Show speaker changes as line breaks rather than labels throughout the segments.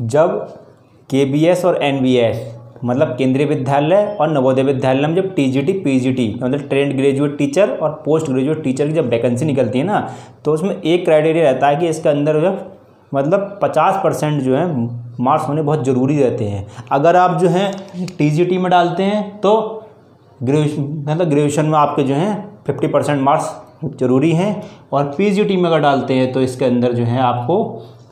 जब K B S और N B S मतलब केंद्रीय विद्यालय और नवोदय विद्यालय में जब टीजीटी पीजीटी मतलब ट्रेंड ग्रेजुएट टीचर और पोस्ट ग्रेजुएट टीचर की जब वैकेंसी निकलती है ना तो उसमें एक क्राइटेरिया रहता है कि इसके अंदर जो मतलब पचास परसेंट जो है मार्क्स होने बहुत ज़रूरी रहते हैं। अगर आप जो हैं टीजीटी में डालते हैं तो ग्रेजुएशन मतलब ग्रेजुएशन में आपके जो हैं फिफ्टी परसेंट मार्क्स ज़रूरी हैं। और पीजीटी में अगर डालते हैं तो इसके अंदर जो है आपको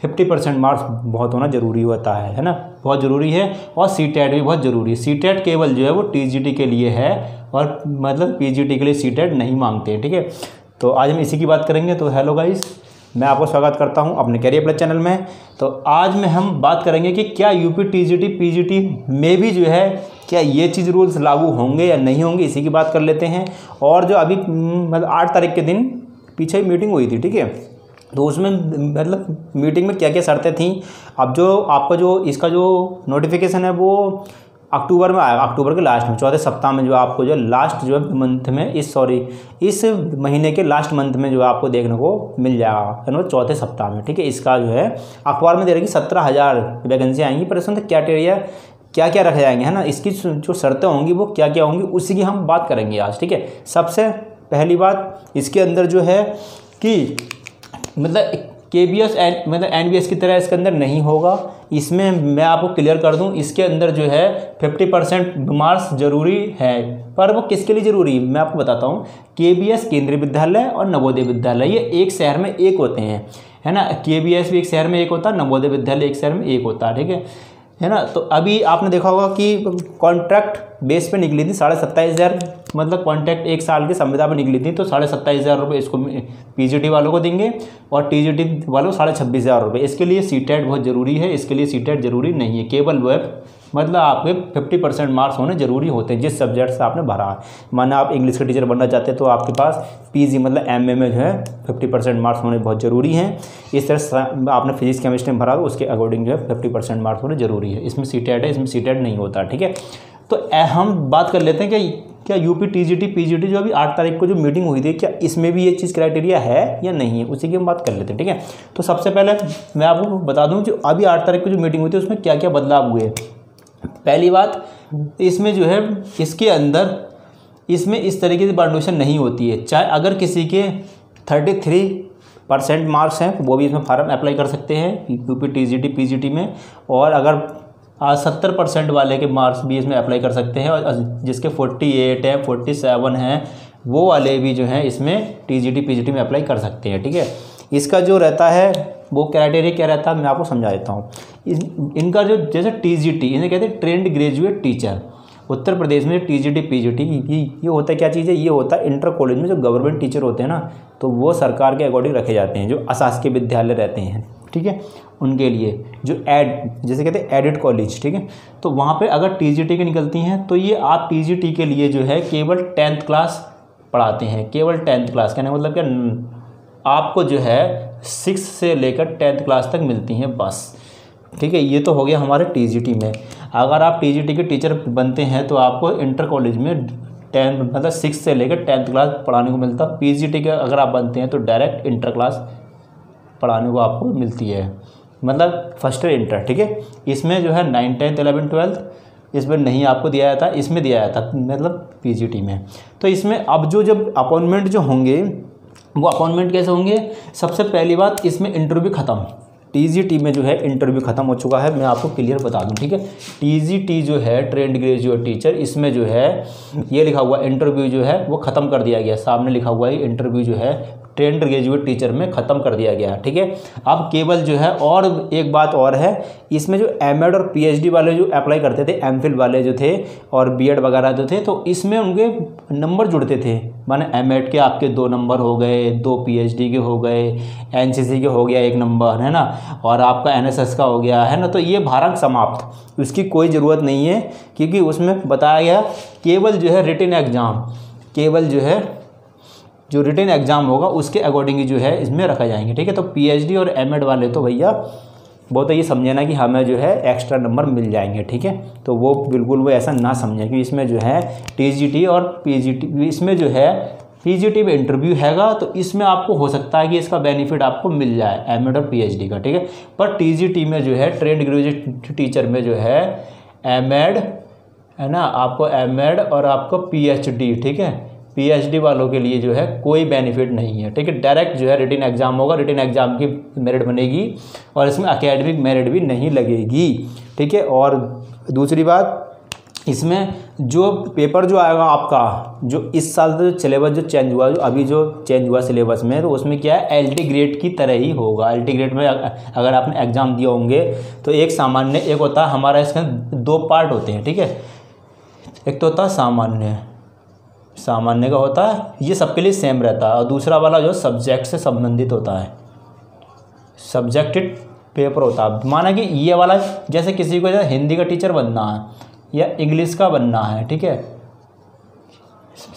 फिफ्टी परसेंट मार्क्स बहुत होना ज़रूरी होता है है ना? बहुत ज़रूरी है और सी टेट भी बहुत ज़रूरी है। सी टेट केवल जो है वो टीजीटी के लिए है और मतलब पीजीटी के लिए सी टेट नहीं मांगते हैं ठीक है? तो आज हम इसी की बात करेंगे तो हेलो गाइस मैं आपको स्वागत करता हूँ अपने कैरियर प्लस चैनल में। तो आज में हम बात करेंगे कि क्या यूपी टीजीटी पीजीटी में भी जो है, क्या ये चीज़ रूल्स लागू होंगे या नहीं होंगे, इसी की बात कर लेते हैं। और जो अभी मतलब आठ तारीख के दिन पीछे मीटिंग हुई थी, ठीक है? तो उसमें मतलब मीटिंग में क्या क्या शर्तें थी? अब जो आपका जो, इसका जो नोटिफिकेशन है वो अक्टूबर में आएगा अक्टूबर के लास्ट में, चौथे सप्ताह में जो आपको जो लास्ट जो मंथ में, इस सॉरी इस महीने के लास्ट मंथ में जो आपको देखने को मिल जाएगा मतलब चौथे सप्ताह में, ठीक है? इसका जो है, अखबार में दे रही सत्रह हज़ार वैकेंसी आएँगी, पर इसमें क्या टेरिया क्या क्या रखे जाएँगे, है ना? इसकी जो शर्तें होंगी वो क्या क्या होंगी, उसी की हम बात करेंगे आज, ठीक है? सबसे पहली बात, इसके अंदर जो है कि मतलब के बी एस एन मतलब एन बी एस की तरह इसके अंदर नहीं होगा। इसमें मैं आपको क्लियर कर दूँ, इसके अंदर जो है फिफ्टी परसेंट मार्क्स ज़रूरी है। पर वो किसके लिए ज़रूरी? है मैं आपको बताता हूँ। के बी एस केंद्रीय विद्यालय और नवोदय विद्यालय, ये एक शहर में एक होते हैं। है ना? के बी एस भी एक शहर में एक होता है नवोदय विद्यालय एक शहर में एक होता है ठीक है? है ना? तो अभी आपने देखा होगा कि कॉन्ट्रैक्ट बेस पे निकली थी साढ़े सत्ताईस हज़ार। मतलब कॉन्ट्रैक्ट एक साल की संविदा पे निकली थी तो साढ़े सत्ताईस हज़ार रुपये इसको पीजीटी वालों को देंगे और टीजीटी वालों को साढ़े छब्बीस हज़ार रुपये इसके लिए सी बहुत ज़रूरी है, इसके लिए सी ज़रूरी नहीं है। केवल वेब मतलब आपके फिफ्टी परसेंट मार्क्स होने ज़रूरी होते हैं, जिस सब्जेक्ट से आपने भरा है। माना आप इंग्लिश के टीचर बनना चाहते हैं तो आपके पास पीजी मतलब एमए में जो है फिफ्टी परसेंट मार्क्स होने बहुत ज़रूरी हैं। इस तरह आपने फिजिक्स केमिस्ट्री में भरा तो उसके अकॉर्डिंग जो है फिफ्टी परसेंट मार्क्स होने ज़रूरी है। इसमें सी है, इसमें सी नहीं होता, ठीक है? तो हम बात कर लेते हैं कि क्या यूपी टीजीटी पीजीटी जो अभी आठ तारीख को जो मीटिंग हुई थी, क्या इसमें भी ये चीज़ क्राइटेरिया है या नहीं है? उसी की हम बात कर लेते हैं, ठीक है? तो सबसे पहले मैं आपको बता दूँ जो अभी आठ तारीख को जो मीटिंग हुई थी, उसमें क्या क्या बदलाव हुए? पहली बात, इसमें जो है, इसके अंदर, इसमें इस तरीके से बाउंडेशन नहीं होती है। चाहे अगर किसी के थर्टी थ्री परसेंट मार्क्स हैं, वो भी इसमें फार्म अप्लाई कर सकते हैं U P UP TGT PGT में। और अगर सत्तर परसेंट वाले के मार्क्स भी इसमें अप्लाई कर सकते हैं, और जिसके फोर्टी एट है फोर्टी सेवन है, वो वाले भी जो हैं, इसमें टीजीटी पीजीटी में अप्लाई कर सकते हैं, ठीक है? इसका जो रहता है वो क्राइटेरिया क्या रहता है मैं आपको समझा देता हूँ। इन, इनका जो जैसे टी जी टी इन्हें कहते हैं trained graduate teacher Uttar Pradesh में T G T P G T ये ये होता क्या चीज़ है? ये होता है इंटर कॉलेज में जो गवर्नमेंट टीचर होते हैं ना तो वो सरकार के अकॉर्डिंग रखे जाते हैं जो अशासकीय विद्यालय रहते हैं ठीक है? उनके लिए जो एड जैसे कहते हैं एडिड कॉलेज ठीक है? तो वहाँ पे अगर टी जी टी की निकलती हैं तो ये आप टी जी टी के लिए जो है केवल टेंथ क्लास पढ़ाते हैं केवल टेंथ क्लास कहने मतलब क्या? आपको जो है सिक्स से लेकर टेंथ क्लास तक मिलती हैं बस। ठीक है, ये तो हो गया हमारे टी में। अगर आप टी के टीचर बनते हैं तो आपको इंटर कॉलेज में टेंथ मतलब सिक्स से लेकर टेंथ क्लास पढ़ाने को मिलता। है पी के अगर आप बनते हैं तो डायरेक्ट इंटर क्लास पढ़ाने को आपको मिलती है। मतलब फ़र्स्ट ईयर इंटर ठीक है? इसमें जो है नाइन टेंथ एलेवन ट्वेल्थ इसमें नहीं आपको दिया जाता, इसमें दिया जाता मतलब पीजीटी में। तो इसमें अब जो, जब अपॉइंटमेंट जो होंगे वो अपॉइंटमेंट कैसे होंगे? सबसे पहली बात, इसमें इंटरव्यू ख़त्म। टीजीटी में जो है इंटरव्यू ख़त्म हो चुका है। मैं आपको क्लियर बता दूँ, ठीक है? टीजीटी जो है ट्रेंड ग्रेजुएट टीचर इसमें जो है, ये लिखा हुआ इंटरव्यू जो है, वो ख़त्म कर दिया गया सामने लिखा हुआ है इंटरव्यू जो है ट्रेंड ग्रेजुएट टीचर में ख़त्म कर दिया गया है, ठीक है? अब केवल जो है और एक बात और है, इसमें जो एम और पीएचडी वाले जो अप्लाई करते थे एम वाले जो थे और बी वगैरह जो थे तो इसमें उनके नंबर जुड़ते थे। माने एम के आपके दो नंबर हो गए, दो पीएचडी के हो गए एन के हो गया एक नंबर है ना? और आपका एनएसएस का हो गया, है ना? तो ये भारत समाप्त। उसकी कोई ज़रूरत नहीं है, क्योंकि उसमें बताया गया, केवल जो है रिटर्न एग्ज़ाम केवल जो है जो रिटर्न एग्ज़ाम होगा, उसके अकॉर्डिंग जो है, इसमें रखा जाएँगे, ठीक है? तो पीएचडी और एमएड वाले तो भैया वो तो ये समझे ना कि हमें जो है एक्स्ट्रा नंबर मिल जाएँगे, ठीक है? तो वो बिल्कुल वो ऐसा ना समझें कि इसमें जो है टीजीटी और पी इसमें जो है पीजीटी में इंटरव्यू हैगा तो इसमें आपको हो सकता है कि इसका बेनिफिट आपको मिल जाए एम और पीएचडी का, ठीक है? पर टीजीटी में जो है ट्रेंड ग्रेजुएट टीचर में जो है एम है ना? आपको एम और आपको पीएचडी ठीक है? पीएचडी वालों के लिए जो है कोई बेनिफिट नहीं है, ठीक है? डायरेक्ट जो है रिटर्न एग्ज़ाम होगा रिटर्न एग्ज़ाम की मेरिट बनेगी और इसमें अकेडमिक मेरिट भी नहीं लगेगी, ठीक है? और दूसरी बात, इसमें जो पेपर जो आएगा आपका, जो इस साल जो सिलेबस जो चेंज हुआ, जो अभी जो चेंज हुआ सिलेबस में तो उसमें क्या है? एल ग्रेड की तरह ही होगा। एल ग्रेड में अगर आपने एग्ज़ाम दिए होंगे तो एक सामान्य, एक होता है, हमारा इसका दो पार्ट होते हैं, ठीक है? एक तो होता है सामान्य सामान्य का होता है, ये सबके लिए सेम रहता है। और दूसरा वाला जो सब्जेक्ट से संबंधित होता है सब्जेक्टेड पेपर होता है। माना कि ये वाला, जैसे किसी को जैसे हिंदी का टीचर बनना है, या इंग्लिश का बनना है, ठीक है?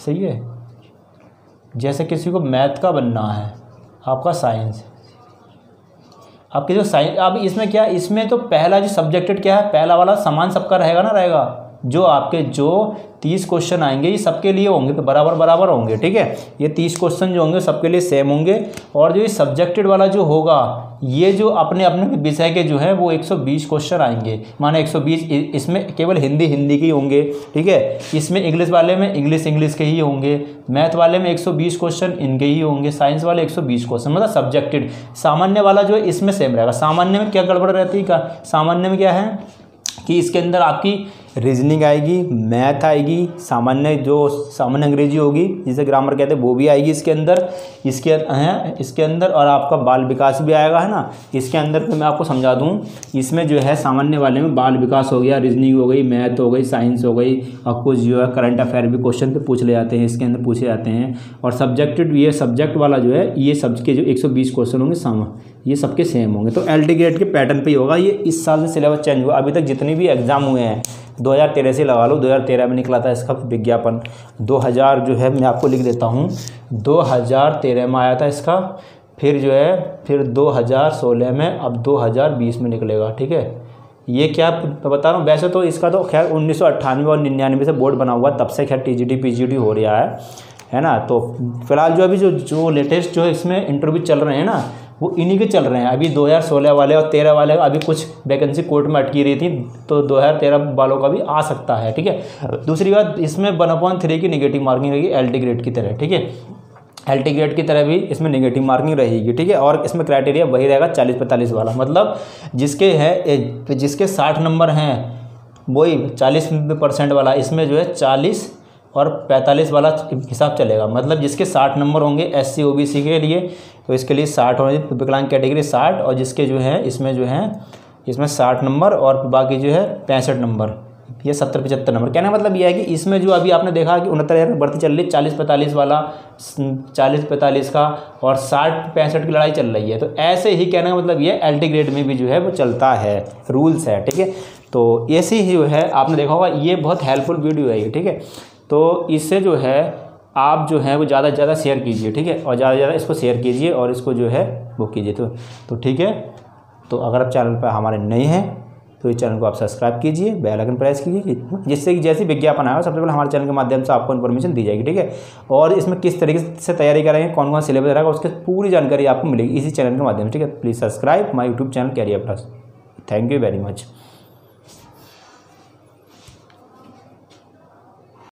सही है? जैसे किसी को मैथ का बनना है, आपका साइंस आपके जो साइंस अब इसमें क्या, इसमें तो पहला जो सब्जेक्टेड क्या है, पहला वाला सामान सबका रहेगा ना, रहेगा। जो आपके जो तीस क्वेश्चन आएँगे, ये सबके लिए होंगे तो बराबर बराबर होंगे, ठीक है? ये तीस क्वेश्चन जो होंगे, सबके लिए सेम होंगे। और जो ये सब्जेक्टेड वाला जो होगा, ये जो अपने अपने विषय के जो है, वो 120 क्वेश्चन आएँगे। माने 120 इसमें केवल हिंदी हिंदी के ही होंगे, ठीक है? इसमें इंग्लिश वाले में इंग्लिश इंग्लिश के ही होंगे। मैथ वाले में 120 क्वेश्चन इनके ही होंगे। साइंस वाले 120 क्वेश्चन मतलब सब्जेक्टेड सामान्य वाला जो है, इसमें सेम रहेगा। सामान्य में क्या गड़बड़ रहती है? सामान्य में क्या है कि इसके अंदर आपकी रीजनिंग आएगी मैथ आएगी, सामान्य जो सामान्य अंग्रेज़ी होगी, जिसे ग्रामर कहते हैं, वो भी आएगी इसके अंदर, इसके हैं, इसके अंदर, और आपका बाल विकास भी आएगा, है ना? इसके अंदर तो मैं आपको समझा दूँ, इसमें जो है सामान्य वाले में बाल विकास हो गया रीजनिंग हो गई मैथ हो गई साइंस हो गई, और कुछ जो है करंट अफेयर भी क्वेश्चन पे पूछ ले जाते हैं, इसके अंदर पूछे जाते हैं, और सब्जेक्टेड ये सब्जेक्ट वाला जो है, ये सब के जो एक सौ बीस क्वेश्चन होंगे, सामा। ये सबके सेम होंगे। तो एल ग्रेड के पैटर्न पे ही होगा। ये इस साल से सिलेबस चेंज हुआ। अभी तक जितने भी एग्ज़ाम हुए हैं 2013 से लगा लो। 2013 में निकला था इसका विज्ञापन। 2000 जो है, मैं आपको लिख देता हूँ। 2013 में आया था इसका। फिर जो है, फिर 2016 में, अब 2020 में निकलेगा। ठीक है? ये क्या बता रहा हूँ? वैसे तो इसका तो खैर उन्नीस सौ अट्ठानवे और निन्यानवे से बोर्ड बना हुआ तब से खैर टी जी हो रहा है। है ना? तो फ़िलहाल जो अभी जो जो लेटेस्ट जो इसमें इंटरव्यू चल रहे हैं ना वो इन्हीं के चल रहे हैं। अभी 2016 वाले और 13 वाले, अभी कुछ वैकेंसी कोर्ट में अटकी रही थी तो 2013 वालों का भी आ सकता है, ठीक है? दूसरी बात, इसमें वन अपॉइंट थ्री की निगेटिव मार्किंग रहेगी एल ग्रेड की तरह, ठीक है? एल टी ग्रेड की तरह भी इसमें निगेटिव मार्किंग रहेगी, ठीक है? और इसमें क्राइटेरिया वही रहेगा चालीस पैंतालीस वाला। मतलब जिसके है जिसके साठ नंबर हैं, वही चालीस परसेंट वाला, इसमें जो है चालीस और पैंतालीस वाला हिसाब चलेगा। मतलब जिसके साठ नंबर होंगे S C O B C के लिए तो इसके लिए साठ होने विकलांग कैटेगरी साठ, और जिसके जो है, इसमें जो है, इसमें साठ नंबर और बाकी जो है, पैंसठ नंबर। ये सत्तर पचहत्तर नंबर। कहने का मतलब ये है कि इसमें जो अभी आपने देखा कि उनहत्तर हज़ार भर्ती चल रही है, चालीस पैंतालीस वाला, चालीस पैंतालीस का, और साठ पैंसठ की लड़ाई चल रही है। तो ऐसे ही कहने का मतलब ये एल ग्रेड में भी जो है, वो चलता है रूल्स है, ठीक है? तो ऐसे ही जो है, आपने देखा होगा, ये बहुत हेल्पफुल वीडियो है ये, ठीक है? तो इससे जो है, आप जो है वो ज़्यादा से ज़्यादा शेयर कीजिए, ठीक है? और ज़्यादा से ज़्यादा इसको शेयर कीजिए और इसको जो है वो कीजिए। तो तो ठीक है? तो अगर आप चैनल पर हमारे नए हैं तो इस चैनल को आप सब्सक्राइब कीजिए बेल आइकन प्रेस कीजिए जिससे कि जैसे विज्ञापन आएगा, सबसे पहले हमारे चैनल के माध्यम से आपको इन्फॉर्मेशन दी जाएगी, ठीक है? और इसमें किस तरीके से तैयारी करेंगे कौन कौन सिलेबस रहेगा, उसकी पूरी जानकारी आपको मिलेगी इसी चैनल के माध्यम से, ठीक है? Please subscribe my YouTube channel career plus thank you very much